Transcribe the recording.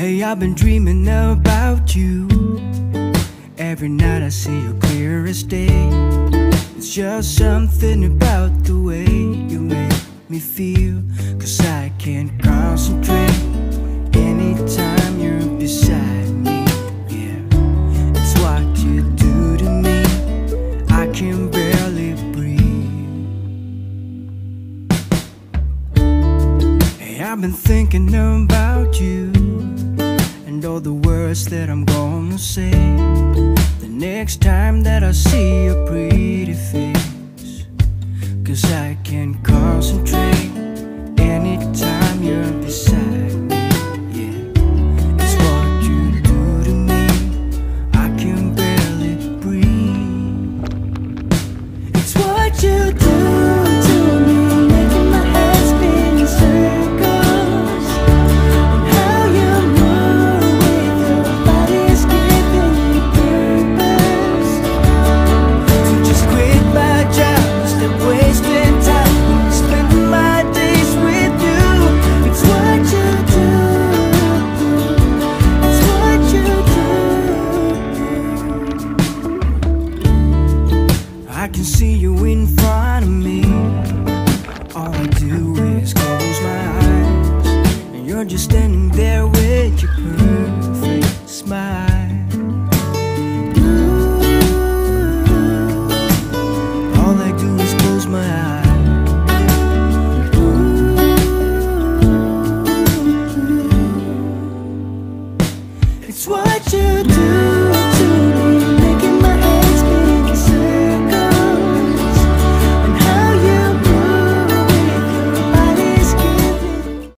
I've been dreaming about you. Every night I see you clear as day. It's just something about the way you make me feel. Cause I can't concentrate anytime you're beside me. Yeah, it's what you do to me. I can barely breathe. Hey, I've been thinking about you and all the words that I'm gonna say. The next time that I see your pretty face, cause I can't concentrate anytime you're beside me. Yeah, it's what you do to me. I can barely breathe. It's what you do I can see you in front of me. All I do is close my eyes, and you're just standing there with your perfect smile. It's what you do